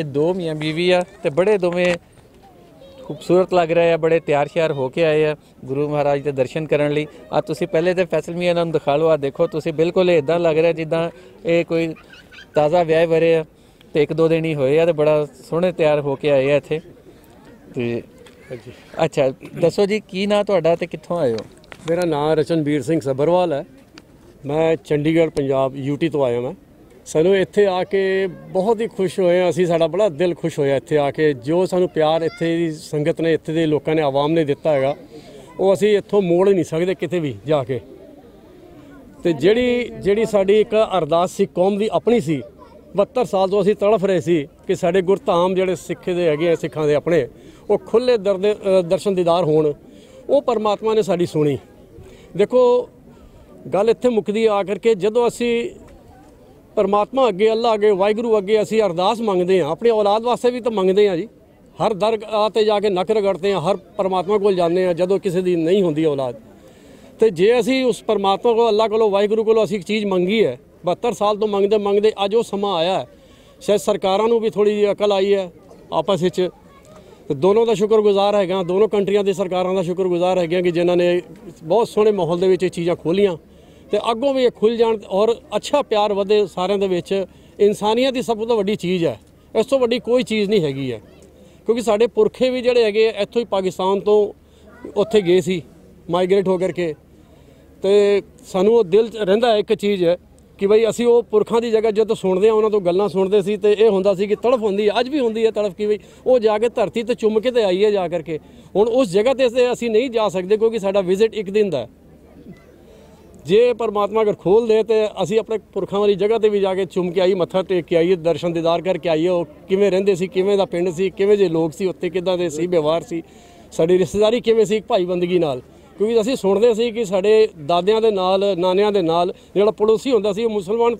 ਇਹ ਦੋ ਮੀਆਂ ਬੀਵੀ ਆ ਤੇ ਬੜੇ ਦੋਵੇਂ ਖੂਬਸੂਰਤ ਲੱਗ ਰਹੇ ਆ ਬੜੇ ਤਿਆਰ ਸ਼ਿਆਰ ਹੋ ਕੇ ਆਏ ਆ ਗੁਰੂ ਮਹਾਰਾਜ ਦੇ ਦਰਸ਼ਨ ਕਰਨ ਲਈ। ਆ ਤੁਸੀਂ ਪਹਿਲੇ ਤੇ ਫੈਸਲ ਮੀ ਇਹਨਾਂ ਨੂੰ ਦਿਖਾ ਲਓ ਆ ਦੇਖੋ ਤੁਸੀਂ ਬਿਲਕੁਲ ਇਦਾਂ ਲੱਗ ਰਿਹਾ ਜਿੱਦਾਂ ਇਹ ਕੋਈ ਤਾਜ਼ਾ ਵਿਆਹ ਵਰੇ ਆ ਤੇ ਇੱਕ ਦੋ ਦਿਨ ਹੀ ਹੋਏ ਆ ਤੇ ਬੜਾ ਸੋਹਣੇ ਤਿਆਰ ਹੋ ਕੇ ਆਏ ਆ ਇੱਥੇ। ਤੇ ਅੱਛਾ ਦੱਸੋ ਜੀ ਕੀ ਨਾਂ ਤੁਹਾਡਾ ਤੇ ਕਿੱਥੋਂ ਆਏ ਹੋ? ਮੇਰਾ ਨਾਮ ਰਚਨਬੀਰ ਸਿੰਘ ਸਬਰਵਾਲ ਹੈ। ਮੈਂ ਚੰਡੀਗੜ੍ਹ ਪੰਜਾਬ ਯੂਟੀ ਤੋਂ ਆਇਆ ਮੈਂ ਸਾਨੂੰ ਇੱਥੇ ਆ ਕੇ ਬਹੁਤ ਹੀ ਖੁਸ਼ ਹੋਏ ਹਾਂ ਅਸੀਂ, ਸਾਡਾ ਬੜਾ ਦਿਲ ਖੁਸ਼ ਹੋਇਆ ਇੱਥੇ ਆ ਕੇ। ਜੋ ਸਾਨੂੰ ਪਿਆਰ ਇੱਥੇ ਦੀ ਸੰਗਤ ਨੇ, ਇੱਥੇ ਦੇ ਲੋਕਾਂ ਨੇ ਆਵਾਮ ਨੇ ਦਿੱਤਾ ਹੈਗਾ, ਉਹ ਅਸੀਂ ਇੱਥੋਂ ਮੋੜ ਨਹੀਂ ਸਕਦੇ ਕਿਤੇ ਵੀ ਜਾ ਕੇ। ਤੇ ਜਿਹੜੀ ਜਿਹੜੀ ਸਾਡੀ ਇੱਕ ਅਰਦਾਸ ਸੀ, ਕੌਮ ਦੀ ਆਪਣੀ ਸੀ 72 ਸਾਲ ਤੋਂ ਅਸੀਂ ਤੜਫ ਰਹੇ ਸੀ ਕਿ ਸਾਡੇ ਗੁਰਧਾਮ ਜਿਹੜੇ ਸਿੱਖੇ ਦੇ ਹੈਗੇ ਆ, ਸਿੱਖਾਂ ਦੇ ਆਪਣੇ, ਉਹ ਖੁੱਲੇ ਦਰਸ਼ਨ ਦੀਦਾਰ ਹੋਣ। ਉਹ ਪਰਮਾਤਮਾ ਨੇ ਸਾਡੀ ਸੁਣੀ। ਦੇਖੋ, ਗੱਲ ਇੱਥੇ ਮੁੱਕਦੀ ਆ ਕਰਕੇ ਜਦੋਂ ਅਸੀਂ ਪਰਮਾਤਮਾ ਅੱਗੇ, ਅੱਲਾ ਅੱਗੇ, ਵਾਹਿਗੁਰੂ ਅੱਗੇ ਅਸੀਂ ਅਰਦਾਸ ਮੰਗਦੇ ਹਾਂ। ਆਪਣੀ ਔਲਾਦ ਵਾਸਤੇ ਵੀ ਤਾਂ ਮੰਗਦੇ ਹਾਂ ਜੀ। ਹਰ ਦਰਗਾਹ ਤੇ ਜਾ ਕੇ ਨਖ ਰਗੜਦੇ ਹਾਂ, ਹਰ ਪਰਮਾਤਮਾ ਕੋਲ ਜਾਂਦੇ ਹਾਂ, ਜਦੋਂ ਕਿਸੇ ਦੀ ਨਹੀਂ ਹੁੰਦੀ ਔਲਾਦ। ਤੇ ਜੇ ਅਸੀਂ ਉਸ ਪਰਮਾਤਮਾ ਕੋਲ, ਅੱਲਾ ਕੋਲੋਂ, ਵਾਹਿਗੁਰੂ ਕੋਲੋਂ ਅਸੀਂ ਇੱਕ ਚੀਜ਼ ਮੰਗੀ ਹੈ 72 ਸਾਲ ਤੋਂ ਮੰਗਦੇ ਮੰਗਦੇ ਅੱਜ ਉਹ ਸਮਾਂ ਆਇਆ ਹੈ। ਸ਼ਾਇਦ ਸਰਕਾਰਾਂ ਨੂੰ ਵੀ ਥੋੜੀ ਜਿਹੀ ਅਕਲ ਆਈ ਹੈ ਆਪਸ ਵਿੱਚ। ਤੇ ਦੋਨੋਂ ਦਾ ਸ਼ੁਕਰਗੁਜ਼ਾਰ ਹੈਗਾ, ਦੋਨੋਂ ਕੰਟਰੀਆਂ ਦੇ ਸਰਕਾਰਾਂ ਦਾ ਸ਼ੁਕਰਗੁਜ਼ਾਰ ਹੈਗੀਆਂ ਕਿ ਜਿਨ੍ਹਾਂ ਨੇ ਬਹੁਤ ਸੋਹਣੇ ਮਾਹੌਲ ਦੇ ਵਿੱਚ ਇਹ ਚੀਜ਼ਾਂ ਖੋਲੀਆਂ ਤੇ ਅੱਗੋਂ ਵੀ ਇਹ ਖੁੱਲ ਜਾਣ ਔਰ ਅੱਛਾ ਪਿਆਰ ਵਧੇ ਸਾਰਿਆਂ ਦੇ ਵਿੱਚ, ਇਨਸਾਨੀਅਤ ਦੀ ਸਭ ਤੋਂ ਵੱਡੀ ਚੀਜ਼ ਹੈ। ਇਸ ਤੋਂ ਵੱਡੀ ਕੋਈ ਚੀਜ਼ ਨਹੀਂ ਹੈਗੀ ਹੈ। ਕਿਉਂਕਿ ਸਾਡੇ ਪੁਰਖੇ ਵੀ ਜਿਹੜੇ ਹੈਗੇ ਇੱਥੋਂ ਹੀ ਪਾਕਿਸਤਾਨ ਤੋਂ ਉੱਥੇ ਗਏ ਸੀ ਮਾਈਗ੍ਰੇਟ ਹੋ ਕਰਕੇ। ਤੇ ਸਾਨੂੰ ਉਹ ਦਿਲ 'ਚ ਰਹਿੰਦਾ ਇੱਕ ਚੀਜ਼ ਹੈ ਕਿ ਬਈ ਅਸੀਂ ਉਹ ਪੁਰਖਾਂ ਦੀ ਜਗ੍ਹਾ ਜਦੋਂ ਸੁਣਦੇ ਆ ਉਹਨਾਂ ਤੋਂ ਗੱਲਾਂ ਸੁਣਦੇ ਸੀ ਤੇ ਇਹ ਹੁੰਦਾ ਸੀ ਕਿ ਤੜਫ ਹੁੰਦੀ ਹੈ, ਅੱਜ ਵੀ ਹੁੰਦੀ ਹੈ ਤੜਫ ਕਿ ਬਈ ਉਹ ਜਾ ਕੇ ਧਰਤੀ ਤੇ ਚੁੰਮ ਕੇ ਤੇ ਆਈ ਹੈ ਜਾ ਕਰਕੇ। ਹੁਣ ਉਸ ਜਗ੍ਹਾ ਤੇ ਅਸੀਂ ਨਹੀਂ ਜਾ ਸਕਦੇ ਕਿਉਂਕਿ ਸਾਡਾ ਵਿਜ਼ਿਟ ਇੱਕ ਦਿਨ ਦਾ ਹੈ। ਜੇ ਪਰਮਾਤਮਾ ਅਗਰ ਖੋਲ ਦੇ ਤੇ ਅਸੀਂ ਆਪਣੇ ਪੁਰਖਾਂ ਵਾਲੀ ਜਗ੍ਹਾ ਤੇ ਵੀ ਜਾ ਕੇ ਚੁੰਮ ਕੇ ਆਈ ਮੱਥਾ ਟੇਕ ਕੇ ਆਈਏ ਦਰਸ਼ਨ ਦੀਦਾਰ ਕਰਕੇ ਆਈਏ ਉਹ ਕਿਵੇਂ ਰਹਿੰਦੇ ਸੀ ਕਿਵੇਂ ਦਾ ਪਿੰਡ ਸੀ ਕਿਵੇਂ ਜੇ ਲੋਕ ਸੀ ਉੱਥੇ ਕਿੱਦਾਂ ਦੇ ਸੀ ਵਿਵਹਾਰ ਸੀ ਸਾਡੀ ਰਿਸ਼ਤੇਦਾਰੀ ਕਿਵੇਂ ਸੀ ਇੱਕ ਭਾਈ ਬੰਦਗੀ ਨਾਲ। ਕਿਉਂਕਿ ਅਸੀਂ ਸੁਣਦੇ ਸੀ ਕਿ ਸਾਡੇ ਦਾਦਿਆਂ ਦੇ ਨਾਲ ਨਾਨਿਆਂ ਦੇ ਨਾਲ ਜਿਹੜਾ ਪੜੋਸੀ ਹੁੰਦਾ ਸੀ ਉਹ ਮੁਸਲਮਾਨ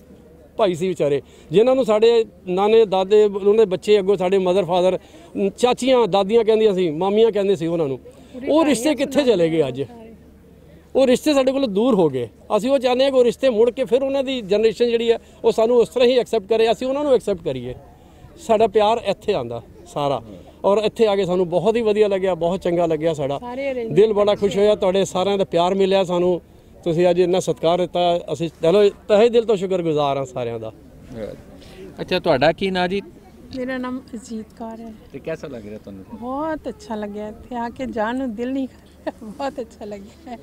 ਭਾਈ ਸੀ ਵਿਚਾਰੇ। ਜਿਨ੍ਹਾਂ ਨੂੰ ਸਾਡੇ ਨਾਨੇ ਦਾਦੇ ਉਹਨਾਂ ਦੇ ਬੱਚੇ ਅੱਗੋਂ ਸਾਡੇ ਮਦਰ ਫਾਦਰ ਚਾਚੀਆਂ ਦਾਦੀਆਂ ਕਹਿੰਦੀਆਂ ਸੀ ਮਾਮੀਆਂ ਕਹਿੰਦੇ ਸੀ ਉਹਨਾਂ ਨੂੰ। ਉਹ ਰਿਸ਼ਤੇ ਕਿੱਥੇ ਚਲੇ ਗਏ ਅੱਜ? ਉਹ ਰਿਸ਼ਤੇ ਸਾਡੇ ਕੋਲ ਦੂਰ ਹੋ ਗਏ। ਅਸੀਂ ਉਹ ਚਾਹੁੰਦੇ ਹਾਂ ਕਿ ਉਹ ਰਿਸ਼ਤੇ ਮੁੜ ਕੇ ਫਿਰ ਉਹਨਾਂ ਦੀ ਜਨਰੇਸ਼ਨ ਜਿਹੜੀ ਹੈ ਉਹ ਸਾਨੂੰ ਉਸ ਤਰ੍ਹਾਂ ਹੀ ਐਕਸੈਪਟ ਕਰੇ ਅਸੀਂ ਉਹਨਾਂ ਨੂੰ ਐਕਸੈਪਟ ਕਰੀਏ। ਸਾਡਾ ਪਿਆਰ ਇੱਥੇ ਆਂਦਾ ਸਾਰਾ। ਔਰ ਇੱਥੇ ਆ ਕੇ ਸਾਨੂੰ ਬਹੁਤ ਹੀ ਵਧੀਆ ਲੱਗਿਆ ਬਹੁਤ ਚੰਗਾ ਲੱਗਿਆ ਸਾਡਾ। ਦਿਲ ਬੜਾ ਖੁਸ਼ ਹੋਇਆ ਤੁਹਾਡੇ ਸਾਰਿਆਂ ਦਾ ਪਿਆਰ ਮਿਲਿਆ ਸਾਨੂੰ। ਤੁਸੀਂ ਅੱਜ ਇੰਨਾ ਸਤਿਕਾਰ ਦਿੱਤਾ ਅਸੀਂ ਚਲੋ ਤਹਿ ਦਿਲ ਤੋਂ ਸ਼ੁਕਰਗੁਜ਼ਾਰ ਹਾਂ ਸਾਰਿਆਂ ਦਾ। ਅੱਛਾ ਤੁਹਾਡਾ ਕੀ ਨਾਂ ਜੀ? ਮੇਰਾ ਨਾਮ ਅਜੀਤ ਕੌਰ ਹੈ। ਤੇ ਕਿਹਦਾ ਲੱਗ ਰਿਹਾ ਤੁਹਾਨੂੰ? ਬਹੁਤ ਅੱਛਾ ਲੱਗਿਆ। ਇੱਥੇ ਆ ਕੇ ਜਾਣ ਨੂੰ ਦਿਲ ਨਹੀਂ ਕਰ ਰਿਹਾ। ਬਹੁਤ ਅੱਛਾ ਲੱਗਿਆ ਹੈ।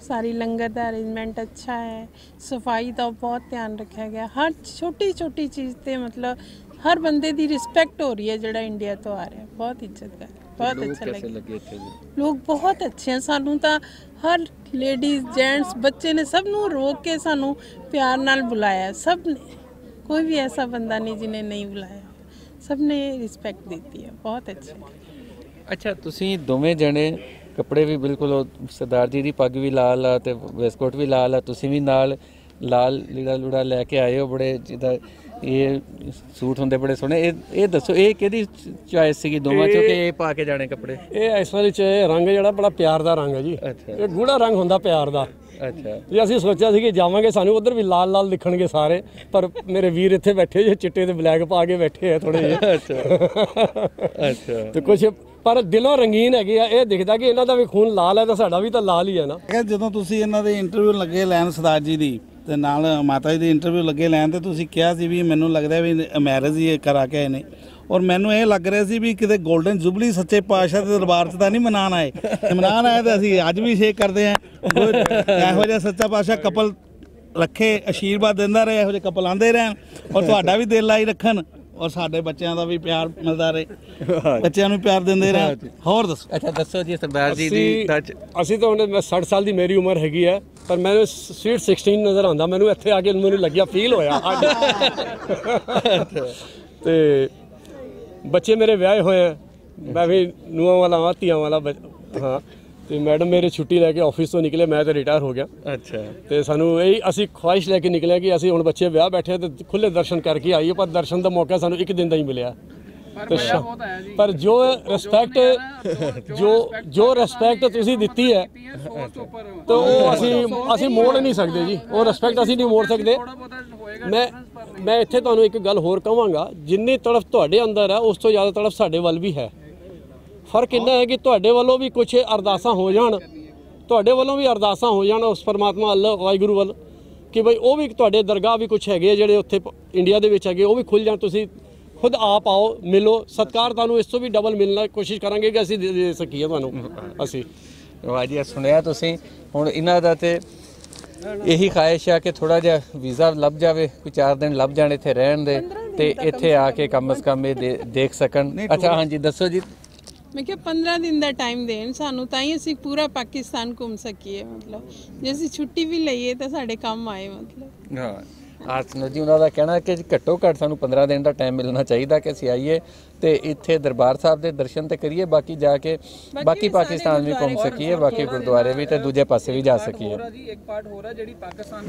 ਸਾਰੀ ਲੰਗਰ ਦਾ ਅਰੇਂਜਮੈਂਟ ਅੱਛਾ ਹੈ। ਸਫ਼ਾਈ ਦਾ ਬਹੁਤ ਧਿਆਨ ਰੱਖਿਆ ਗਿਆ। ਹਰ ਛੋਟੀ ਛੋਟੀ ਚੀਜ਼ ਤੇ ਮਤਲਬ ਹਰ ਬੰਦੇ ਦੀ ਰਿਸਪੈਕਟ ਹੋ ਰਹੀ ਹੈ ਜਿਹੜਾ ਇੰਡੀਆ ਤੋਂ ਆ ਰਿਹਾ। ਬਹੁਤ ਇੱਜ਼ਤ ਕਰ ਬਹੁਤ ਅੱਛਾ ਲੱਗਿਆ। ਲੋਕ ਬਹੁਤ ਅੱਛੇ ਆ। ਸਾਨੂੰ ਤਾਂ ਹਰ ਲੇਡੀਜ਼ ਜੈਂਟਸ ਬੱਚੇ ਨੇ ਸਭ ਨੂੰ ਰੋਕ ਕੇ ਸਾਨੂੰ ਪਿਆਰ ਨਾਲ ਬੁਲਾਇਆ। ਸਭ ਨੇ। ਕੋਈ ਵੀ ਐਸਾ ਬੰਦਾ ਨਹੀਂ ਜਿਹਨੇ ਨਹੀਂ ਬੁਲਾਇਆ। ਸਭ ਨੇ ਰਿਸਪੈਕਟ ਦਿੱਤੀ ਹੈ ਬਹੁਤ ਅੱਛਾ ਅੱਛਾ ਤੁਸੀਂ ਦੋਵੇਂ ਜਣੇ ਕੱਪੜੇ ਵੀ ਬਿਲਕੁਲ ਸਰਦਾਰ ਜੀ ਦੀ ਪੱਗ ਵੀ ਲਾਲ ਆ ਤੇ ਵੈਸਕੋਟ ਵੀ ਲਾਲ ਆ ਤੁਸੀਂ ਵੀ ਨਾਲ ਲਾਲ ਲੀੜਾ ਲੂੜਾ ਲੈ ਕੇ ਆਏ ਹੋ ਬੜੇ ਜਿਹਦਾ ਇਹ ਸੂਟ ਹੁੰਦੇ ਬੜੇ ਸੋਹਣੇ ਇਹ ਇਹ ਦੱਸੋ ਇਹ ਕਿਹਦੀ ਚੁਆਇਸ ਸੀਗੀ ਦੋਵਾਂ ਚੋਂ ਕਿ ਇਹ ਪਾ ਕੇ ਜਾਣੇ ਕੱਪੜੇ ਇਹ ਇਸ ਵਾਰੀ ਚ ਇਹ ਰੰਗ ਜਿਹੜਾ ਬੜਾ ਪਿਆਰ ਦਾ ਰੰਗ ਹੈ ਜੀ ਇਹ ਗੂੜਾ ਰੰਗ ਹੁੰਦਾ ਪਿਆਰ ਦਾ ਅੱਛਾ। ਜੀ ਅਸੀਂ ਸੋਚਿਆ ਸੀ ਕਿ ਜਾਵਾਂਗੇ ਸਾਨੂੰ ਉਧਰ ਵੀ ਲਾਲ ਲਾਲ ਦਿਖਣਗੇ ਸਾਰੇ ਪਰ ਮੇਰੇ ਵੀਰ ਇੱਥੇ ਬੈਠੇ ਜੇ ਚਿੱਟੇ ਤੇ ਬਲੈਕ ਪਾ ਕੇ ਬੈਠੇ ਆ ਥੋੜੇ ਜਿਹੇ। ਅੱਛਾ। ਅੱਛਾ। ਤੇ ਕੁਝ ਪਰ ਦਿਲੋਂ ਰੰਗੀਨ ਹੈਗੇ ਆ ਇਹ ਦਿਖਦਾ ਕਿ ਇਹਨਾਂ ਦਾ ਵੀ ਖੂਨ ਲਾਲ ਹੈ ਤਾਂ ਸਾਡਾ ਵੀ ਤਾਂ ਲਾਲ ਹੀ ਹੈ ਨਾ। ਕਿ ਜਦੋਂ ਤੁਸੀਂ ਇਹਨਾਂ ਦੇ ਇੰਟਰਵਿਊ ਲੱਗੇ ਲੈਣ ਸਰਦਾਰ ਜੀ ਦੀ ਤੇ ਨਾਲ ਮਾਤਾ ਜੀ ਦੀ ਇੰਟਰਵਿਊ ਲੱਗੇ ਲੈਣ ਤੇ ਤੁਸੀਂ ਕਿਹਾ ਸੀ ਵੀ ਮੈਨੂੰ ਲੱਗਦਾ ਵੀ ਮੈਰਿਜ ਹੀ ਕਰਾ ਕੇ ਆਏ ਨੇ। ਔਰ ਮੈਨੂੰ ਇਹ ਲੱਗ ਰਿਹਾ ਸੀ ਵੀ ਕਿਤੇ 골ਡਨ ਜੁਬਲੀ ਸੱਚੇ ਪਾਤਸ਼ਾਹ ਦੇ ਦਰਬਾਰ 'ਚ ਤਾਂ ਨਹੀਂ ਮਨਾਣ ਆਏ। ਮਨਾਣ ਆਏ ਤਾਂ ਅਸੀਂ ਅੱਜ ਵੀ ਸ਼ੇਕ ਕਰਦੇ ਆਂ ਇਹੋ ਜਿਹਾ ਸੱਚਾ ਪਾਤਸ਼ਾਹ ਕਪਲ ਰੱਖੇ ਆਸ਼ੀਰਵਾਦ ਦਿੰਦਾ ਰਹੇ ਇਹੋ ਜਿਹੇ ਕਪਲ ਆਂਦੇ ਰਹਿਣ ਔਰ ਤੁਹਾਡਾ ਵੀ ਦਿਲ ਲਾਈ ਰੱਖਣ ਔਰ ਸਾਡੇ ਬੱਚਿਆਂ ਦਾ ਵੀ ਪਿਆਰ ਮਿਲਦਾ ਰਹੇ। ਬੱਚਿਆਂ ਨੂੰ ਪਿਆਰ ਦਿੰਦੇ ਰਹਿਣ ਹੋਰ ਦੱਸੋ। ਅੱਛਾ ਦੱਸੋ ਜੀ ਸਰਦਾਰ ਜੀ ਦੀ ਅਸੀਂ ਟੱਚ ਅਸੀਂ ਤਾਂ ਹੁਣ ਮੈਂ 60 ਸਾਲ ਦੀ ਮੇਰੀ ਉਮਰ ਹੈਗੀ ਹੈ ਪਰ ਮੈਨੂੰ ਸਵੀਟ 16 ਨਜ਼ਰ ਆਉਂਦਾ। ਮੈਨੂੰ ਇੱਥੇ ਆ ਕੇ ਮੈਨੂੰ ਲੱਗਿਆ ਫੀਲ ਹੋਇਆ। ਤੇ ਬੱਚੇ ਮੇਰੇ ਵਿਆਹੇ ਹੋਏ ਆ। ਮੈਂ ਵੀ ਨੂੰਹਾਂ ਵਾਲਾ ਹਾਂ ਧੀਆਂ ਵਾਲਾ ਬੱਚ- ਹਾਂ। ਤੇ ਮੈਡਮ ਮੇਰੇ ਛੁੱਟੀ ਲੈ ਕੇ ਆਫਿਸ ਤੋਂ ਨਿਕਲੇ ਮੈਂ ਤਾਂ ਰਿਟਾਇਰ ਹੋ ਗਿਆ। ਅੱਛਾ। ਤੇ ਸਾਨੂੰ ਇਹ ਅਸੀਂ ਖੁਆਇਸ਼ ਲੈ ਕੇ ਨਿਕਲੇ ਕਿ ਅਸੀਂ ਹੁਣ ਬੱਚੇ ਵਿਆਹ ਬੈਠੇ ਤੇ ਖੁੱਲੇ ਦਰਸ਼ਨ ਕਰਕੇ ਆਈਏ ਪਰ ਦਰਸ਼ਨ ਦਾ ਮੌਕਾ ਸਾਨੂੰ ਇੱਕ ਦਿਨ ਦਾ ਹੀ ਮਿਲਿਆ। ਤੇ ਸ਼ਾ- ਪਰ ਜੋ ਰਿਸਪੈਕਟ ਜੋ ਜੋ ਰਿਸਪੈਕਟ ਤੁਸੀਂ ਦਿੱਤੀ ਹੈ ਤਾਂ ਉਹ ਅਸੀਂ ਅਸੀਂ ਮੋੜ ਨਹੀਂ ਸਕਦੇ ਜੀ। ਉਹ ਰਿਸਪੈਕਟ ਅਸੀਂ ਨਹੀਂ ਮੋੜ ਸਕਦੇ। ਮੈਂ ਮੈਂ ਇੱਥੇ ਤੁਹਾਨੂੰ ਇੱਕ ਗੱਲ ਹੋਰ ਕਹਾਂਗਾ ਜਿੰਨੀ ਤੜਫ ਤੁਹਾਡੇ ਅੰਦਰ ਹੈ ਉਸ ਤੋਂ ਜ਼ਿਆਦਾ ਤੜਫ ਸਾਡੇ ਵੱਲ ਵੀ ਹੈ। ਫ਼ਰਕ ਇੰਨਾ ਹੈ ਕਿ ਤੁਹਾਡੇ ਵੱਲੋਂ ਵੀ ਕੁਝ ਅਰਦਾਸਾਂ ਹੋ ਜਾਣ ਤੁਹਾਡੇ ਵੱਲੋਂ ਵੀ ਅਰਦਾਸਾਂ ਹੋ ਜਾਣ ਉਸ ਪਰਮਾਤਮਾ ਅੱਲਾਹ ਵਾਹਿਗੁਰੂ ਵੱਲ ਕਿ ਭਈ ਉਹ ਵੀ ਤੁਹਾਡੇ ਦਰਗਾਹ ਵੀ ਕੁਝ ਹੈਗੇ ਜਿਹੜੇ ਉੱਥੇ ਇੰਡੀਆ ਦੇ ਵਿੱਚ ਹੈਗੇ ਉਹ ਵੀ ਖੁੱਲ ਜਾਣ ਤੁਸੀਂ ਖੁਦ ਆਪ ਆਓ ਮਿਲੋ। ਸਤਕਾਰ ਤੁਹਾਨੂੰ ਇਸ ਤੋਂ ਵੀ ਡਬਲ ਮਿਲਣ ਦੀ ਕੋਸ਼ਿਸ਼ ਕਰਾਂਗੇ ਕਿ ਅਸੀਂ ਦੇ ਸਕੀਏ ਤੁਹਾਨੂੰ ਅਸੀਂ। ਵਾਹ ਜੀ ਸੁਣਿਆ ਤੁਸੀਂ। ਹੁਣ ਇਹਨਾਂ ਦਾ ਤੇ ਇਹੀ ਖਾਹਿਸ਼ ਆ ਕਿ ਥੋੜਾ ਜਿਹਾ ਵੀਜ਼ਾ ਲੱਭ ਜਾਵੇ ਕੋਈ 4 ਦਿਨ ਲੱਭ ਜਾਣ ਇੱਥੇ ਰਹਿਣ ਦੇ ਤੇ ਇੱਥੇ ਆ ਕੇ ਕਮ ਸ ਕਮ ਇਹ ਦੇਖ ਸਕਣ। ਅੱਛਾ ਹਾਂਜੀ ਦੱਸੋ ਜੀ। ਮੈਂ ਕਿਹਾ 15 ਦਿਨ ਦਾ ਟਾਈਮ ਦੇਣ ਸਾਨੂੰ ਤਾਂ ਹੀ ਅਸੀਂ ਪੂਰਾ ਪਾਕਿਸਤਾਨ ਘੁੰਮ ਸਕੀਏ ਮਤਲਬ। ਜੇ ਅਸੀਂ ਛੁੱਟੀ ਵੀ ਲਈਏ ਤਾਂ ਸਾਡੇ ਕੰਮ ਆਏ ਮਤਲਬ। ਹਾਂ। ਆਸਨੋ ਜੀ ਉਹਨਾਂ ਦਾ ਕਹਿਣਾ ਕਿ ਘੱਟੋ ਘੱਟ ਸਾਨੂੰ 15 ਦਿਨ ਦਾ ਟਾਈਮ ਮਿਲਣਾ ਚਾਹੀਦਾ ਕਿ ਅਸੀਂ ਆਈਏ ਤੇ ਇੱਥੇ ਦਰਬਾਰ ਸਾਹਿਬ ਦੇ ਦਰਸ਼ਨ ਤੇ ਕਰੀਏ ਬਾਕੀ ਜਾ ਕੇ ਬਾਕੀ ਪਾਕਿਸਤਾਨ ਵੀ ਘੁੰਮ ਸਕੀਏ ਬਾਕੀ ਗੁਰਦੁਆਰੇ ਵੀ ਤੇ ਦੂਜੇ ਪਾਸੇ ਵੀ ਜਾ ਸਕੀਏ। ਜੀ ਇੱਕ ਪਾਰਟ ਹੋ ਰਿਹਾ ਜਿਹੜੀ ਪਾਕਿਸਤਾਨ